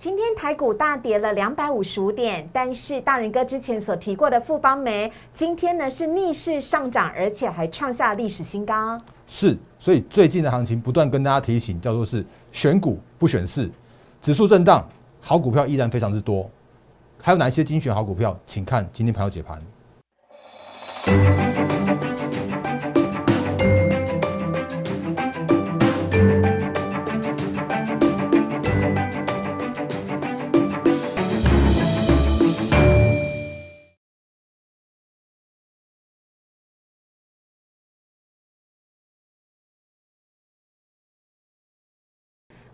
今天台股大跌了两百五十五点，但是大人哥之前所提过的富邦煤，今天呢是逆势上涨，而且还创下历史新高。是，所以最近的行情不断跟大家提醒，叫做是选股不选市，指数震荡，好股票依然非常之多。还有哪一些精选好股票？请看今天盘后解盘。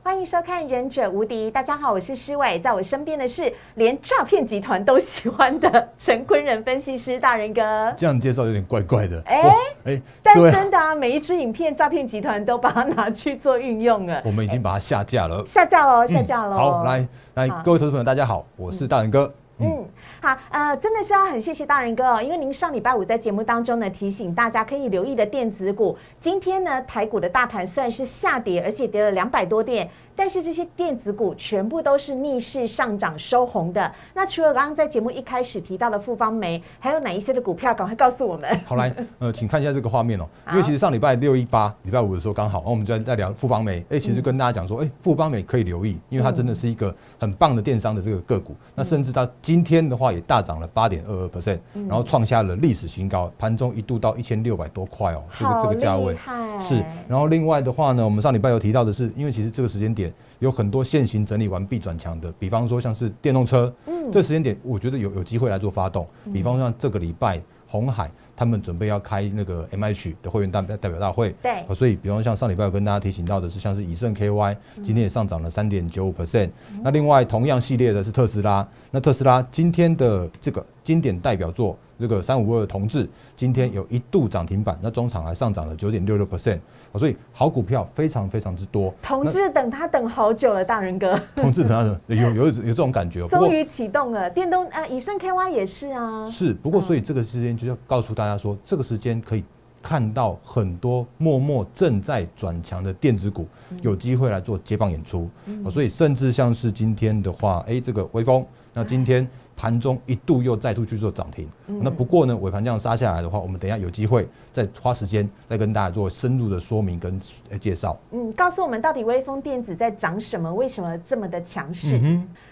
欢迎收看《忍者无敌》，大家好，我是施伟，在我身边的是连诈骗集团都喜欢的陈坤仁分析师大人哥。这样介绍有点怪怪的。哎哎，但真的啊，每一支影片诈骗集团都把它拿去做运用了。我们已经把它下架了，下架喽，下架喽。好，来来，各位投资朋友，大家好，我是大人哥。嗯，好，呃，真的是要很谢谢大人哥哦，因为您上礼拜五在节目当中呢提醒大家可以留意的电子股，今天呢台股的大盘虽然是下跌，而且跌了两百多点。但是这些电子股全部都是逆势上涨收红的。那除了刚刚在节目一开始提到的富邦煤，还有哪一些的股票？赶快告诉我们。好来，呃，请看一下这个画面哦。因为其实上礼拜六一八、礼拜五的时候刚好，然后我们就在在聊富邦煤。哎，其实跟大家讲说，哎，富邦煤可以留意，因为它真的是一个很棒的电商的这个个股。那甚至它今天的话也大涨了八点二二 percent，然后创下了历史新高，盘中一度到一千六百多块哦，这个这个价位是。然后另外的话呢，我们上礼拜有提到的是，因为其实这个时间点。有很多现行整理完毕转强的，比方说像是电动车，嗯，这时间点我觉得有有机会来做发动。比方说像这个礼拜红海他们准备要开那个 M H 的会员代代表大会，对，所以比方像上礼拜有跟大家提醒到的是，像是以盛 K Y 今天也上涨了三点九五 percent。那另外同样系列的是特斯拉，那特斯拉今天的这个经典代表作这个三五二同志，今天有一度涨停板，那中场还上涨了九点六六 percent。所以好股票非常非常之多，同志等他等好久了，大人哥。同志等他等有有有这种感觉，终于启动了。电动啊，以盛 KY 也是啊。是，不过所以这个时间就要告诉大家说，这个时间可以看到很多默默正在转强的电子股有机会来做接棒演出。所以甚至像是今天的话，哎，这个微风，那今天。盘中一度又再度去做涨停，那不过呢，尾盘这样杀下来的话，我们等一下有机会再花时间再跟大家做深入的说明跟介绍。嗯，告诉我们到底微风电子在涨什么？为什么这么的强势？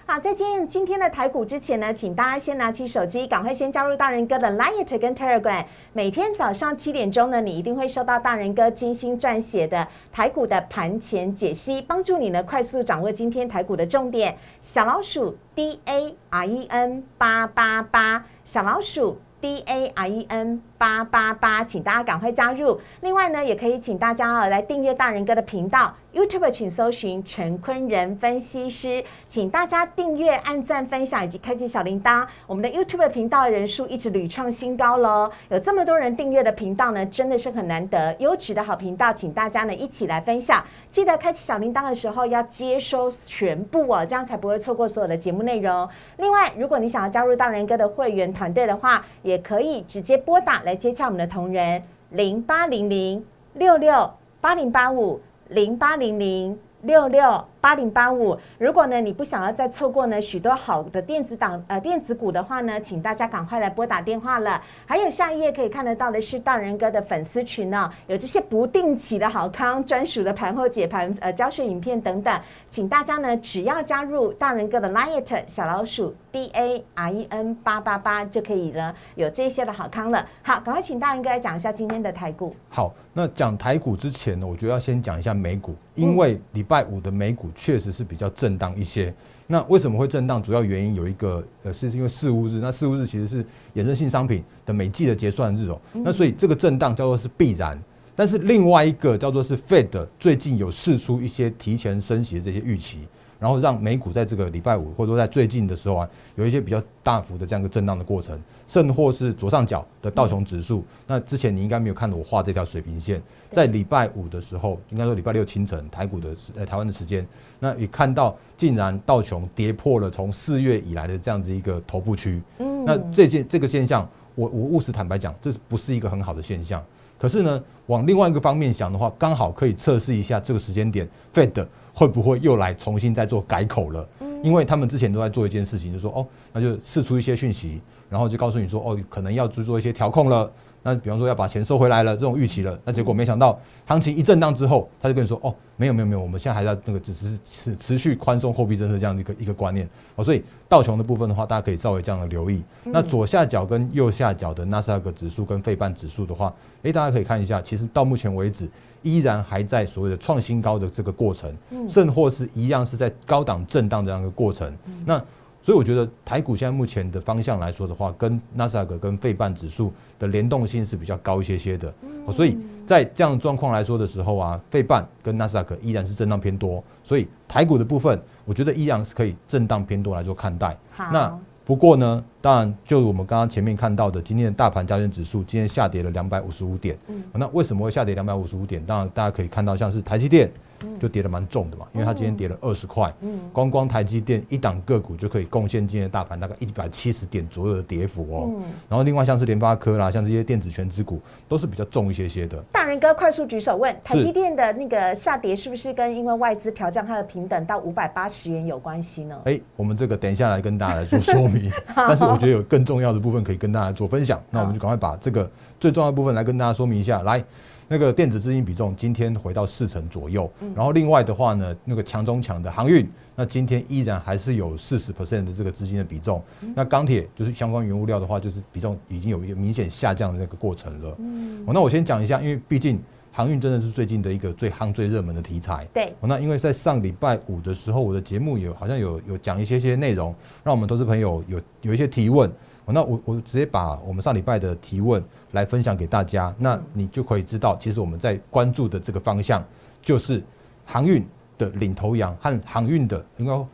好，在进今天的台股之前呢，请大家先拿起手机，赶快先加入大人哥的 Line 跟 Telegram。每天早上七点钟呢，你一定会收到大人哥精心撰写的台股的盘前解析，帮助你呢快速掌握今天台股的重点。小老鼠。D A R E N 八八八小老鼠 D A R E N 八八八，请大家赶快加入。另外呢，也可以请大家哦来订阅大人哥的频道。YouTube 请搜寻陈坤仁分析师，请大家订阅、按赞、分享以及开启小铃铛。我们的 YouTube 频道人数一直屡创新高喽，有这么多人订阅的频道呢，真的是很难得。优质的好频道，请大家呢一起来分享。记得开启小铃铛的时候要接收全部哦，这样才不会错过所有的节目内容。另外，如果你想要加入大人哥的会员团队的话，也可以直接拨打来接洽我们的同仁零八零零六六八零八五。零八零零六六八零八五。如果呢，你不想要再错过呢许多好的电子档呃电子股的话呢，请大家赶快来拨打电话了。还有下一页可以看得到的是大人哥的粉丝群呢，有这些不定期的好康、专属的盘后解盘呃教学影片等等，请大家呢只要加入大人哥的 Liet 小老鼠 D A R E N 八八八就可以了，有这些的好康了。好，赶快请大人哥来讲一下今天的台股。好。那讲台股之前呢，我觉得要先讲一下美股，因为礼拜五的美股确实是比较震荡一些。那为什么会震荡？主要原因有一个，呃，是因为四五日。那四五日其实是衍生性商品的每季的结算日哦。那所以这个震荡叫做是必然。但是另外一个叫做是 Fed 最近有试出一些提前升息的这些预期。然后让美股在这个礼拜五，或者说在最近的时候啊，有一些比较大幅的这样一个震荡的过程，甚或是左上角的道琼指数。那之前你应该没有看到我画这条水平线，在礼拜五的时候，应该说礼拜六清晨台股的呃台湾的时间，那也看到竟然道琼跌破了从四月以来的这样子一个头部区。嗯，那这件这个现象，我我务实坦白讲，这不是一个很好的现象。可是呢，往另外一个方面想的话，刚好可以测试一下这个时间点，Fed。会不会又来重新再做改口了？因为他们之前都在做一件事情，就说哦，那就试出一些讯息，然后就告诉你说哦，可能要去做一些调控了。那比方说要把钱收回来了，这种预期了，那结果没想到行情一震荡之后，他就跟你说哦，没有没有没有，我们现在还在那个只是持持续宽松货币政策这样的一个一个观念哦，所以道琼的部分的话，大家可以稍微这样的留意。那左下角跟右下角的纳斯达克指数跟费半指数的话，诶，大家可以看一下，其实到目前为止依然还在所谓的创新高的这个过程，甚或是一样是在高档震荡这样一个过程。那所以我觉得台股现在目前的方向来说的话，跟纳斯达克跟费半指数的联动性是比较高一些些的。所以在这样的状况来说的时候啊，费半跟纳斯达克依然是震荡偏多。所以台股的部分，我觉得依然是可以震荡偏多来做看待。那不过呢，当然就我们刚刚前面看到的，今天的大盘加权指数今天下跌了两百五十五点。那为什么会下跌两百五十五点？当然大家可以看到，像是台积电。就跌得蛮重的嘛，因为它今天跌了二十块，光光台积电一档个股就可以贡献今天的大盘大概一百七十点左右的跌幅哦。然后另外像是联发科啦，像这些电子全资股都是比较重一些些的。大人哥快速举手问，台积电的那个下跌是不是跟因为外资调降它的平等到五百八十元有关系呢？哎，我们这个等一下来跟大家来做说明，但是我觉得有更重要的部分可以跟大家做分享，那我们就赶快把这个最重要的部分来跟大家说明一下，来。那个电子资金比重今天回到四成左右，然后另外的话呢，那个强中强的航运，那今天依然还是有四十 percent 的这个资金的比重。那钢铁就是相关原物料的话，就是比重已经有一个明显下降的那个过程了。嗯，那我先讲一下，因为毕竟航运真的是最近的一个最夯、最热门的题材。对，那因为在上礼拜五的时候，我的节目有好像有有讲一些些内容，让我们投资朋友有有一些提问。那我我直接把我们上礼拜的提问来分享给大家，那你就可以知道，其实我们在关注的这个方向，就是航运的领头羊和航运的，应该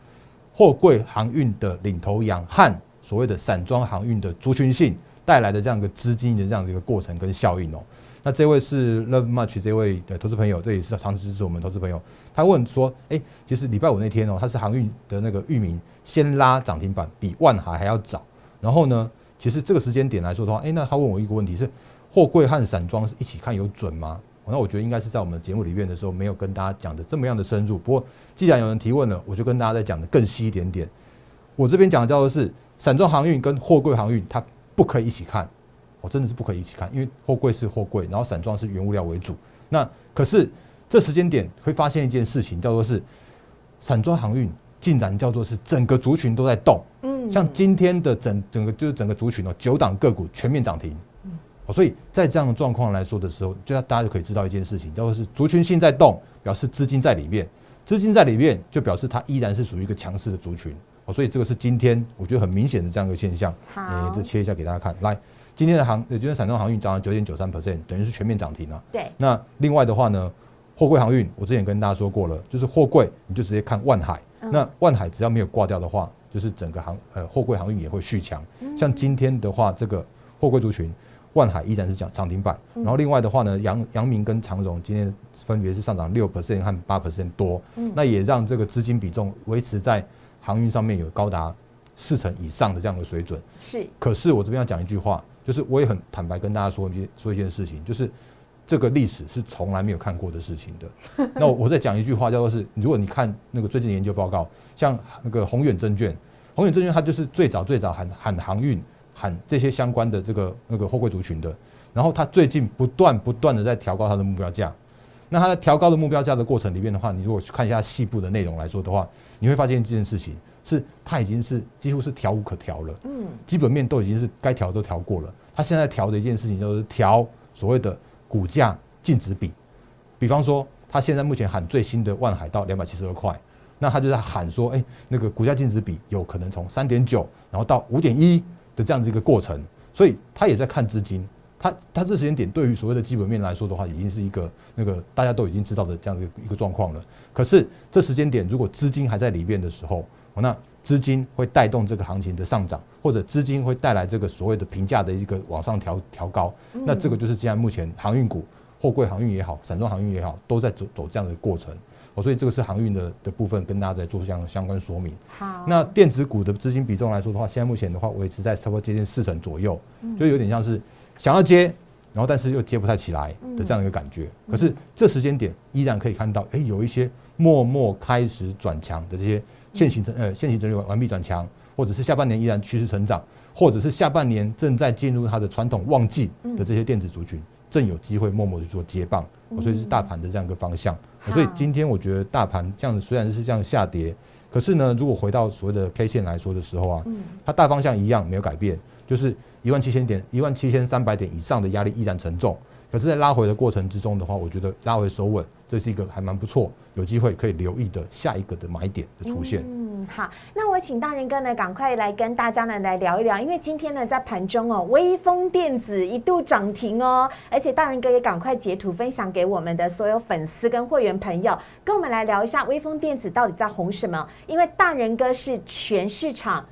货柜航运的领头羊和所谓的散装航运的族群性带来的这样一个资金的这样的一个过程跟效应哦。那这位是 Love Much 这位的投资朋友，这也是长期支持我们投资朋友，他问说，哎，其实礼拜五那天哦，他是航运的那个域名先拉涨停板，比万海还要早。然后呢，其实这个时间点来说的话，哎，那他问我一个问题是，货柜和散装是一起看有准吗？那我觉得应该是在我们节目里面的时候没有跟大家讲的这么样的深入。不过既然有人提问了，我就跟大家再讲的更细一点点。我这边讲的叫做是散装航运跟货柜航运，它不可以一起看，我真的是不可以一起看，因为货柜是货柜，然后散装是原物料为主。那可是这时间点会发现一件事情，叫做是散装航运竟然叫做是整个族群都在动。像今天的整整个就是整个族群哦，九档个股全面涨停，哦，所以在这样的状况来说的时候，就大家就可以知道一件事情，就是族群性在动，表示资金在里面，资金在里面就表示它依然是属于一个强势的族群，哦，所以这个是今天我觉得很明显的这样一个现象。好，这切一下给大家看，来，今天的航，也就是散装航运涨了九点九三 percent，等于是全面涨停了。对。那另外的话呢，货柜航运，我之前跟大家说过了，就是货柜你就直接看万海，那万海只要没有挂掉的话。就是整个航呃货柜航运也会续强，像今天的话，这个货柜族群，万海依然是涨涨停板，然后另外的话呢，阳阳明跟长荣今天分别是上涨六 percent 和八 percent 多，那也让这个资金比重维持在航运上面有高达四成以上的这样的水准。是，可是我这边要讲一句话，就是我也很坦白跟大家说一说一件事情，就是这个历史是从来没有看过的事情的。那我再讲一句话，叫做是，如果你看那个最近研究报告。像那个宏远证券，宏远证券它就是最早最早喊喊航运喊这些相关的这个那个货柜族群的，然后它最近不断不断的在调高它的目标价。那它在调高的目标价的过程里面的话，你如果去看一下细部的内容来说的话，你会发现这件事情是它已经是几乎是调无可调了。嗯，基本面都已经是该调都调过了。它现在调的一件事情就是调所谓的股价净值比，比方说它现在目前喊最新的万海到两百七十二块。那他就在喊说，哎，那个股价净值比有可能从三点九，然后到五点一的这样子一个过程，所以他也在看资金。他他这时间点对于所谓的基本面来说的话，已经是一个那个大家都已经知道的这样的一个状况了。可是这时间点如果资金还在里面的时候，那资金会带动这个行情的上涨，或者资金会带来这个所谓的评价的一个往上调调高。那这个就是现在目前航运股、货柜航运也好、散装航运也好，都在走走这样的过程。哦，所以这个是航运的的部分，跟大家在做相相关说明。好，那电子股的资金比重来说的话，现在目前的话维持在差不多接近四成左右，就有点像是想要接，然后但是又接不太起来的这样一个感觉。可是这时间点依然可以看到，哎，有一些默默开始转强的这些现行整呃现行整理完完毕转强，或者是下半年依然趋势成长，或者是下半年正在进入它的传统旺季的这些电子族群，正有机会默默的做接棒，所以是大盘的这样一个方向。所以今天我觉得大盘这样子虽然是这样下跌，可是呢，如果回到所谓的 K 线来说的时候啊，它大方向一样没有改变，就是一万七千点、一万七千三百点以上的压力依然沉重。可是，在拉回的过程之中的话，我觉得拉回收稳，这是一个还蛮不错，有机会可以留意的下一个的买点的出现。嗯，好，那我请大人哥呢，赶快来跟大家呢来聊一聊，因为今天呢在盘中哦，微风电子一度涨停哦，而且大人哥也赶快截图分享给我们的所有粉丝跟会员朋友，跟我们来聊一下微风电子到底在红什么？因为大人哥是全市场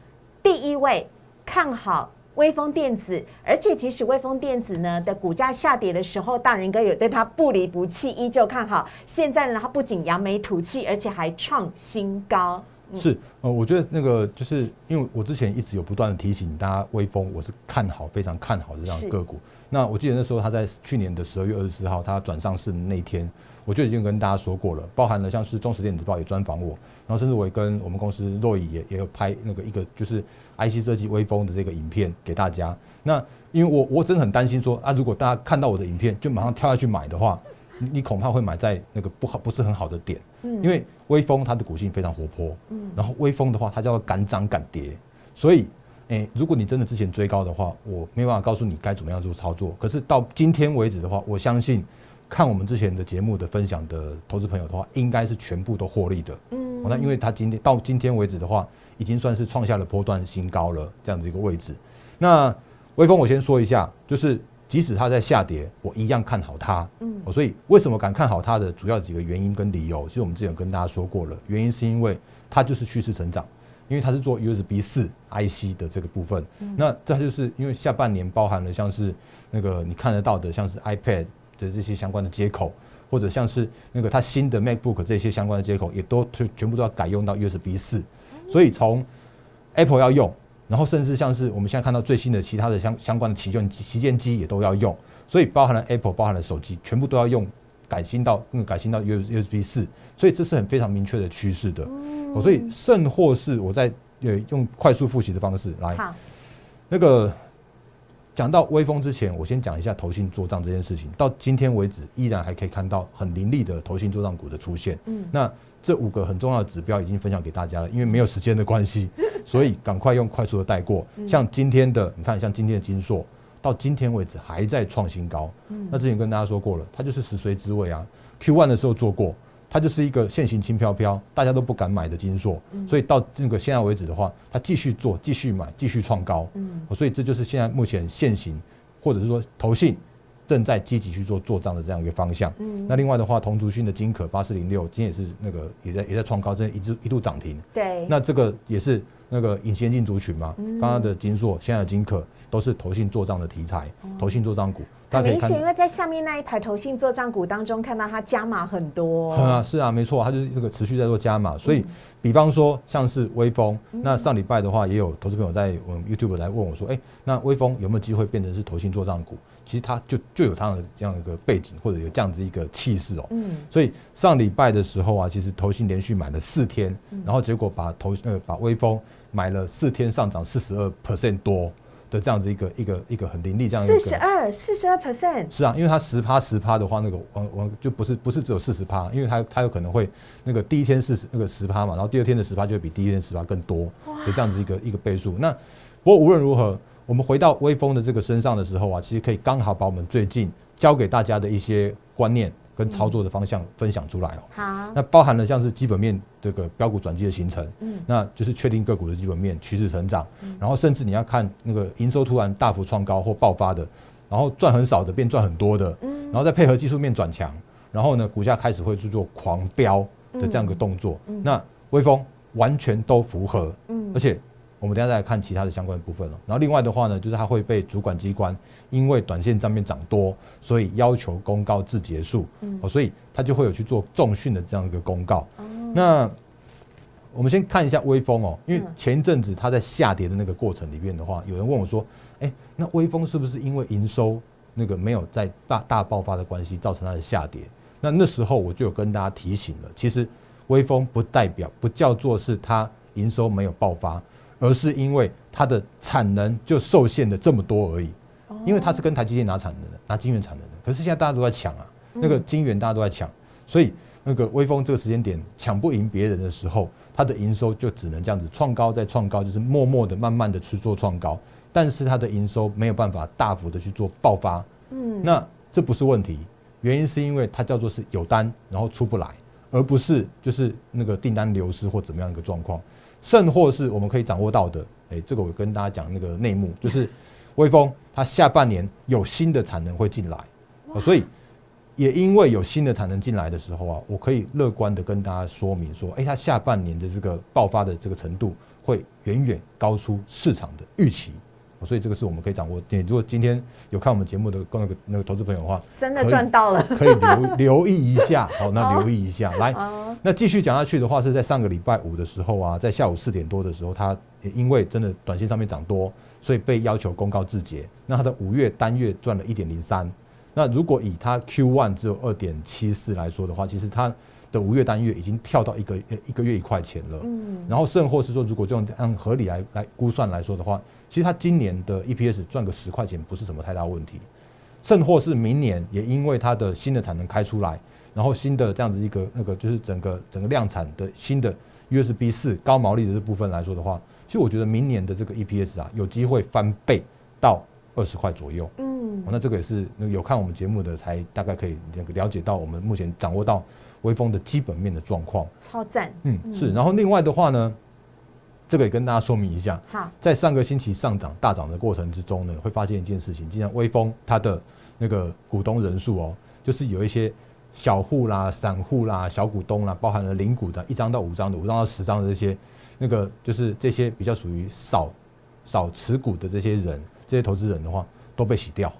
第一位看好。微风电子，而且即使微风电子呢的股价下跌的时候，大人哥有对它不离不弃，依旧看好。现在呢，它不仅扬眉吐气，而且还创新高。是，呃，我觉得那个就是因为我之前一直有不断的提醒大家，微风我是看好，非常看好的这样个股。那我记得那时候他在去年的十二月二十四号，他转上市的那天，我就已经跟大家说过了，包含了像是中实电子报也专访我，然后甚至我也跟我们公司若乙也也有拍那个一个就是。IC 设计微风的这个影片给大家，那因为我我真的很担心说啊，如果大家看到我的影片就马上跳下去买的话，你恐怕会买在那个不好不是很好的点，嗯，因为微风它的股性非常活泼，嗯，然后微风的话它叫做敢涨敢跌，所以诶，如果你真的之前追高的话，我没办法告诉你该怎么样做操作，可是到今天为止的话，我相信看我们之前的节目的分享的投资朋友的话，应该是全部都获利的，嗯，那因为他今天到今天为止的话。已经算是创下了波段新高了，这样子一个位置。那微风，我先说一下，就是即使它在下跌，我一样看好它。嗯，所以为什么敢看好它的主要几个原因跟理由，其实我们之前跟大家说过了。原因是因为它就是趋势成长，因为它是做 USB 四 IC 的这个部分。那这就是因为下半年包含了像是那个你看得到的，像是 iPad 的这些相关的接口，或者像是那个它新的 MacBook 这些相关的接口，也都全全部都要改用到 USB 四。所以从 Apple 要用，然后甚至像是我们现在看到最新的其他的相相关的旗舰旗舰机也都要用，所以包含了 Apple 包含了手机，全部都要用改新到嗯改新到 U USB 四，所以这是很非常明确的趋势的。所以甚或是我在呃用快速复习的方式来，那个讲到微风之前，我先讲一下投信做账这件事情。到今天为止，依然还可以看到很凌厉的投信做账股的出现。嗯，那。这五个很重要的指标已经分享给大家了，因为没有时间的关系，所以赶快用快速的带过。像今天的，你看，像今天的金硕，到今天为止还在创新高。那之前跟大家说过了，它就是食髓知味啊。Q one 的时候做过，它就是一个现行轻飘飘，大家都不敢买的金硕。所以到这个现在为止的话，它继续做，继续买，继续创高。嗯，所以这就是现在目前现行，或者是说投信。正在积极去做做账的这样一个方向。嗯，那另外的话，同族勋的金可八四零六今天也是那个也在也在创高，这一度一度涨停。对，那这个也是那个隐先进族群嘛。刚刚的金硕，现在的金可都是投信做账的题材，投信做账股。很明显，因为在下面那一排投信做账股当中，看到它加码很多。啊，是啊，没错，它就是这个持续在做加码。所以，比方说像是微风，那上礼拜的话，也有投资朋友在我们 YouTube 来问我说：“哎，那微风有没有机会变成是投信做账股？”其实它就就有它的这样一个背景，或者有这样子一个气势哦。嗯。所以上礼拜的时候啊，其实投信连续买了四天，然后结果把投呃把微风买了四天上涨四十二 percent 多的这样子一个一个一个很凌厉这样一个。四十二四十二 percent。是啊，因为它十趴十趴的话，那个往往就不是不是只有四十趴，因为它它有可能会那个第一天是那个十趴嘛，然后第二天的十趴就会比第一天十趴更多的这样子一个一个倍数。那不过无论如何。我们回到微风的这个身上的时候啊，其实可以刚好把我们最近教给大家的一些观念跟操作的方向分享出来哦。好，那包含了像是基本面这个标股转机的形成，嗯，那就是确定个股的基本面趋势成长，然后甚至你要看那个营收突然大幅创高或爆发的，然后赚很少的变赚很多的，嗯，然后再配合技术面转强，然后呢股价开始会去做狂飙的这样一个动作，那微风完全都符合，嗯，而且。我们等下再来看其他的相关部分了。然后另外的话呢，就是它会被主管机关因为短线账面涨多，所以要求公告至结束，哦，所以它就会有去做重训的这样一个公告。那我们先看一下微风哦，因为前一阵子它在下跌的那个过程里面的话，有人问我说：“哎，那微风是不是因为营收那个没有在大大爆发的关系，造成它的下跌？”那那时候我就有跟大家提醒了，其实微风不代表不叫做是它营收没有爆发，而是因为它的产能就受限的这么多而已。因为它是跟台积电拿产能的，拿晶圆产能的。可是现在大家都在抢啊，那个晶圆大家都在抢，所以那个微风这个时间点抢不赢别人的时候，它的营收就只能这样子创高再创高，就是默默的、慢慢的去做创高。但是它的营收没有办法大幅的去做爆发。嗯，那这不是问题，原因是因为它叫做是有单然后出不来，而不是就是那个订单流失或怎么样一个状况，甚或是我们可以掌握到的。哎，这个我跟大家讲那个内幕，就是微风它下半年有新的产能会进来，所以也因为有新的产能进来的时候啊，我可以乐观的跟大家说明说，哎，它下半年的这个爆发的这个程度会远远高出市场的预期。所以这个是我们可以掌握。你如果今天有看我们节目的那个那个投资朋友的话，真的赚到了，可以留留意一下。好，那留意一下。来，那继续讲下去的话，是在上个礼拜五的时候啊，在下午四点多的时候，它因为真的短线上面涨多，所以被要求公告自结。那它的五月单月赚了一点零三。那如果以它 Q one 只有二点七四来说的话，其实它的五月单月已经跳到一个一个月一块钱了。嗯。然后甚或是说，如果这种按合理来来估算来说的话。其实它今年的 EPS 赚个十块钱不是什么太大问题，甚或是明年也因为它的新的产能开出来，然后新的这样子一个那个就是整个整个量产的新的 USB 四高毛利的这部分来说的话，其实我觉得明年的这个 EPS 啊有机会翻倍到二十块左右。嗯，那这个也是有看我们节目的才大概可以那个了解到我们目前掌握到微风的基本面的状况。超赞。嗯，是。然后另外的话呢？这个也跟大家说明一下。好，在上个星期上涨大涨的过程之中呢，会发现一件事情，就像微风它的那个股东人数哦，就是有一些小户啦、散户啦、小股东啦，包含了零股的一张到五张的、五张到十张的这些，那个就是这些比较属于少少持股的这些人，这些投资人的话，都被洗掉。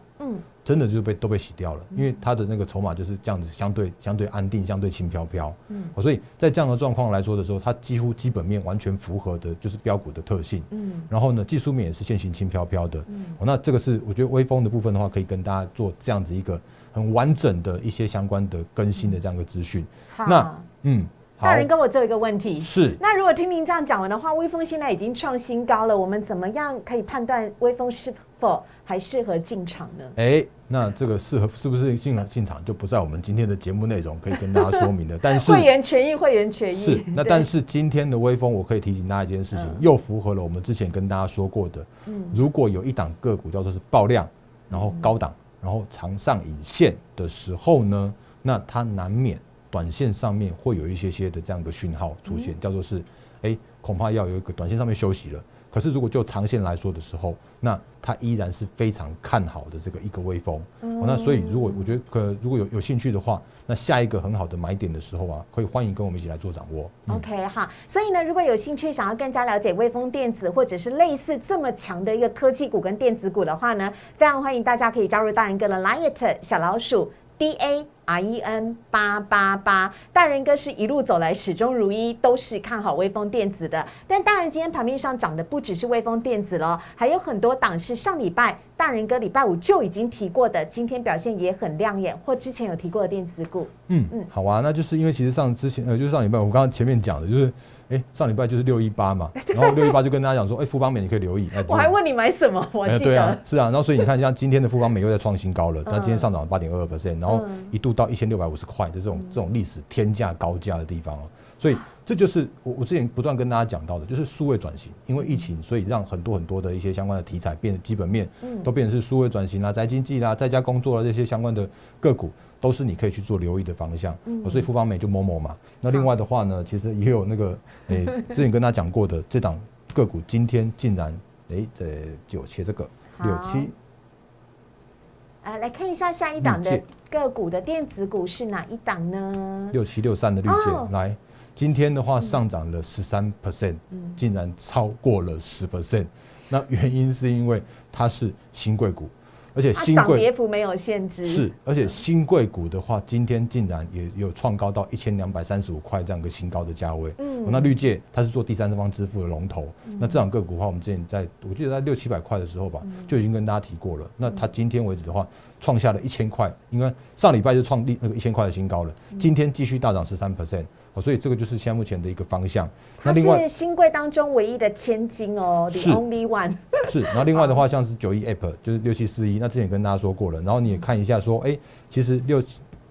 嗯。真的就被都被洗掉了，因为它的那个筹码就是这样子，相对相对安定，相对轻飘飘。嗯，所以在这样的状况来说的时候，它几乎基本面完全符合的，就是标股的特性。嗯，然后呢，技术面也是线型轻飘飘的。嗯，那这个是我觉得微风的部分的话，可以跟大家做这样子一个很完整的一些相关的更新的这样一个资讯。那嗯。大人跟我做一个问题是，那如果听您这样讲完的话，微风现在已经创新高了，我们怎么样可以判断微风是否还适合进场呢？哎，那这个适合是不是进进场就不在我们今天的节目内容可以跟大家说明的。但是会员权益，会员权益是那，但是今天的微风，我可以提醒大家一件事情，又符合了我们之前跟大家说过的，嗯，如果有一档个股叫做是爆量，然后高档，然后长上影线的时候呢，那它难免。短线上面会有一些些的这样的讯号出现，叫做是，哎，恐怕要有一个短线上面休息了。可是如果就长线来说的时候，那它依然是非常看好的这个一个微风。那所以如果我觉得可如果有有兴趣的话，那下一个很好的买点的时候啊，可以欢迎跟我们一起来做掌握。OK 哈，所以呢，如果有兴趣想要更加了解微风电子或者是类似这么强的一个科技股跟电子股的话呢，非常欢迎大家可以加入大人哥的 Liet 小老鼠。D A R E N 八八八，大人哥是一路走来始终如一，都是看好微风电子的。但大人今天盘面上涨的不只是微风电子了，还有很多档是上礼拜大人哥礼拜五就已经提过的，今天表现也很亮眼，或之前有提过的电子股。嗯嗯，好啊，那就是因为其实上之前呃，就是上礼拜我刚刚前面讲的就是。哎，上礼拜就是六一八嘛，然后六一八就跟大家讲说，哎，富邦美你可以留意。我还问你买什么，我记得。对啊，是啊，然后所以你看，像今天的富邦美又在创新高了，那今天上涨了八点二二 percent，然后一度到一千六百五十块的这种这种历史天价高价的地方哦，所以这就是我我之前不断跟大家讲到的，就是数位转型，因为疫情，所以让很多很多的一些相关的题材变得基本面都变成是数位转型啦、宅经济啦、在家工作啦这些相关的个股。都是你可以去做留意的方向，所以富邦美就某某嘛。那另外的话呢，其实也有那个诶，之前跟他讲过的这档个股，今天竟然诶，这就切这个六七。啊，来看一下下一档的个股的电子股是哪一档呢？六七六三的绿箭，来，今天的话上涨了十三 percent，竟然超过了十 percent。那原因是因为它是新贵股。而且新贵跌幅没有限制，是而且新贵股的话，今天竟然也有创高到一千两百三十五块这样一个新高的价位。嗯，那绿界它是做第三方支付的龙头，那这档个股的话，我们之前在我记得在六七百块的时候吧，就已经跟大家提过了。那它今天为止的话，创下了一千块，因为上礼拜就创立那个一千块的新高了。今天继续大涨十三 percent，所以这个就是现在目前的一个方向。那另外，新贵当中唯一的千金哦，the only one。是，然后另外的话，像是九一 app 就是六七四一，那之前跟大家说过了。然后你也看一下说，哎，其实六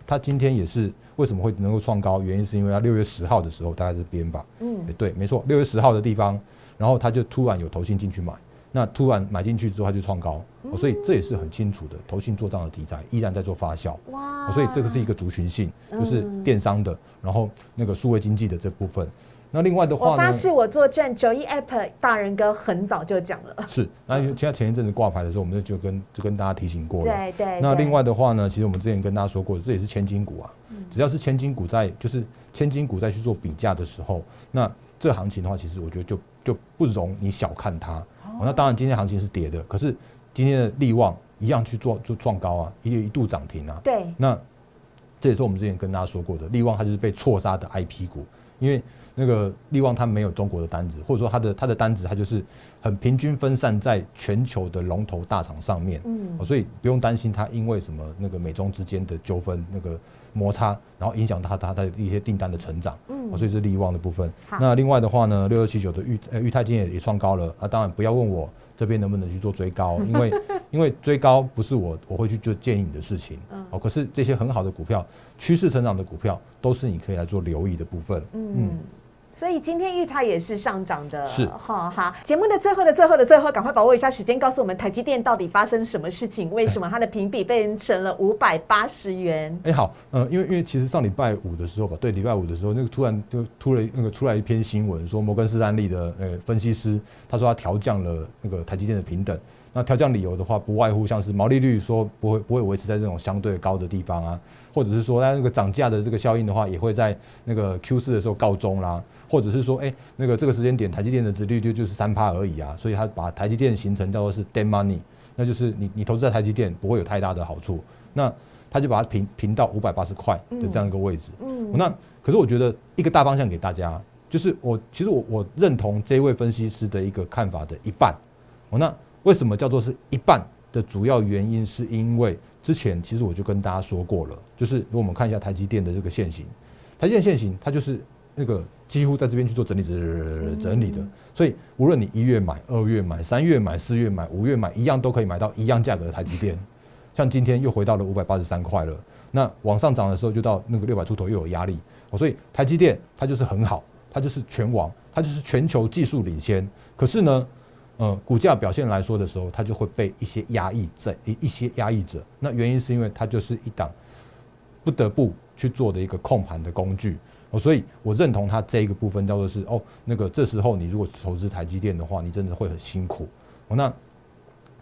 它今天也是为什么会能够创高？原因是因为它六月十号的时候大概是边吧？嗯，对，没错，六月十号的地方，然后它就突然有投信进去买，那突然买进去之后它就创高，所以这也是很清楚的，投信做账的题材依然在做发酵。哇，所以这个是一个族群性，就是电商的，然后那个数位经济的这部分。那另外的话，我发誓我作证，九一 app 大人哥很早就讲了。是，那现在前一阵子挂牌的时候，我们就跟就跟大家提醒过了。对对。那另外的话呢，其实我们之前跟大家说过，这也是千金股啊。只要是千金股在，就是千金股在去做比价的时候，那这行情的话，其实我觉得就就不容你小看它。哦。那当然，今天行情是跌的，可是今天的利旺一样去做就创高啊，也一度涨停啊。对。那这也是我们之前跟大家说过的，利旺它就是被错杀的 IP 股，因为。那个利旺它没有中国的单子，或者说它的它的单子它就是很平均分散在全球的龙头大厂上面，嗯，所以不用担心它因为什么那个美中之间的纠纷那个摩擦，然后影响它它的一些订单的成长，嗯，所以是利旺的部分。那另外的话呢，六六七九的裕呃裕泰今天也也创高了，啊，当然不要问我这边能不能去做追高，因为 因为追高不是我我会去做建议你的事情，嗯哦，可是这些很好的股票，趋势成长的股票都是你可以来做留意的部分，嗯。所以今天玉泰也是上涨的，是哈哈。节目的最后的最后的最后，赶快把握一下时间，告诉我们台积电到底发生什么事情？为什么它的评比被人成了五百八十元？哎，好，嗯，因为因为其实上礼拜五的时候吧，对，礼拜五的时候，那个突然就突然那个出来一篇新闻，说摩根士丹利的呃分析师，他说他调降了那个台积电的平等。那调降理由的话，不外乎像是毛利率说不会不会维持在这种相对高的地方啊，或者是说它那个涨价的这个效应的话，也会在那个 Q 四的时候告终啦。或者是说，哎，那个这个时间点，台积电的殖利率就是三趴而已啊，所以他把台积电形成叫做是 dead money，那就是你你投资在台积电不会有太大的好处，那他就把它平平到五百八十块的这样一个位置。嗯，那可是我觉得一个大方向给大家，就是我其实我我认同这位分析师的一个看法的一半。哦，那为什么叫做是一半的主要原因，是因为之前其实我就跟大家说过了，就是如果我们看一下台积电的这个线型，台积电线型它就是那个。几乎在这边去做整理整整理的，所以无论你一月买、二月买、三月买、四月买、五月买，一样都可以买到一样价格的台积电。像今天又回到了五百八十三块了，那往上涨的时候就到那个六百出头又有压力，所以台积电它就是很好，它就是全网，它就是全球技术领先。可是呢，嗯，股价表现来说的时候，它就会被一些压抑在一一些压抑者。那原因是因为它就是一档不得不去做的一个控盘的工具。哦，所以我认同他这一个部分叫做是哦，那个这时候你如果投资台积电的话，你真的会很辛苦。哦，那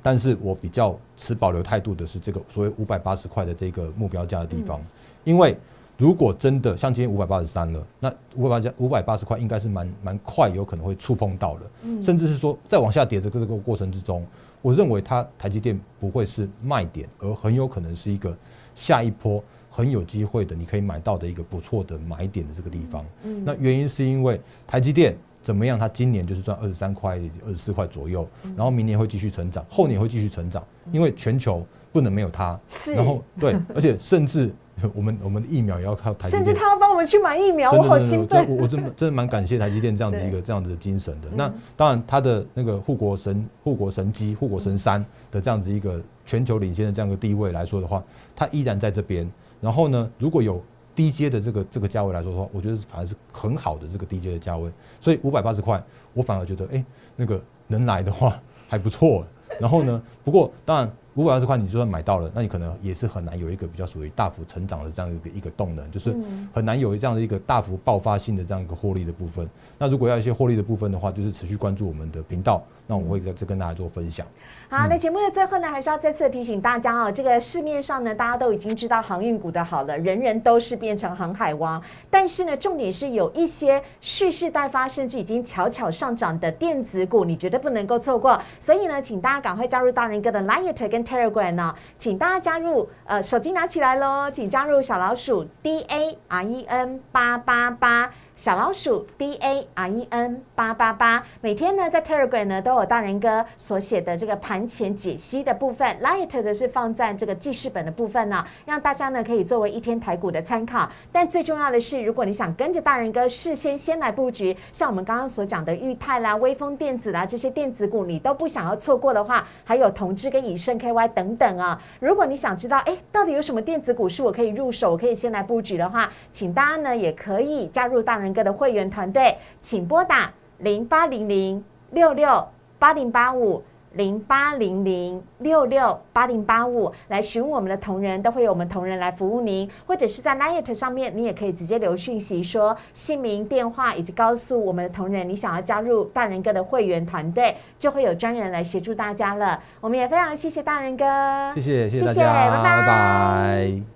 但是我比较持保留态度的是这个所谓五百八十块的这个目标价的地方，因为如果真的像今天五百八十三了，那五百八加五百八十块应该是蛮蛮快，有可能会触碰到了，甚至是说再往下跌的这个过程之中，我认为它台积电不会是卖点，而很有可能是一个下一波。很有机会的，你可以买到的一个不错的买点的这个地方。嗯，那原因是因为台积电怎么样？它今年就是赚二十三块、二十四块左右，然后明年会继续成长，后年会继续成长，因为全球不能没有它。是，然后对，而且甚至我们我们的疫苗也要靠台积电，甚至他要帮我们去买疫苗，我好兴奋。我我真真的蛮感谢台积电这样子 一个这样子的精神的。那当然，它的那个护国神、护国神机、护国神山的这样子一个全球领先的这样一个地位来说的话，它依然在这边。然后呢，如果有低阶的这个这个价位来说的话，我觉得反而是很好的这个低阶的价位。所以五百八十块，我反而觉得，哎，那个能来的话 还不错。然后呢，不过当然五百二十块你就算买到了，那你可能也是很难有一个比较属于大幅成长的这样一个一个动能，就是很难有这样的一个大幅爆发性的这样一个获利的部分。那如果要一些获利的部分的话，就是持续关注我们的频道。那我会在这跟大家做分享。好，那节目的最后呢，还是要再次提醒大家哦，这个市面上呢，大家都已经知道航运股的好了，人人都是变成航海王。但是呢，重点是有一些蓄势待发，甚至已经悄悄上涨的电子股，你绝对不能够错过。所以呢，请大家赶快加入大人哥的 Light 跟 Telegram 呢，请大家加入，呃，手机拿起来喽，请加入小老鼠 D A R E N 八八八。小老鼠 B A R E N 八八八，每天呢在 Telegram 呢都有大人哥所写的这个盘前解析的部分，Light 的是放在这个记事本的部分呢，让大家呢可以作为一天台股的参考。但最重要的是，如果你想跟着大人哥事先先来布局，像我们刚刚所讲的裕泰啦、微风电子啦这些电子股，你都不想要错过的话，还有同志跟以盛 KY 等等啊。如果你想知道，哎，到底有什么电子股是我可以入手，我可以先来布局的话，请大家呢也可以加入大人。哥的会员团队，请拨打零八零零六六八零八五零八零零六六八零八五来询问我们的同仁，都会有我们同仁来服务您，或者是在 Light 上面，你也可以直接留讯息说姓名、电话，以及告诉我们的同仁你想要加入大人哥的会员团队，就会有专人来协助大家了。我们也非常谢谢大人哥，谢谢谢谢大家，拜拜。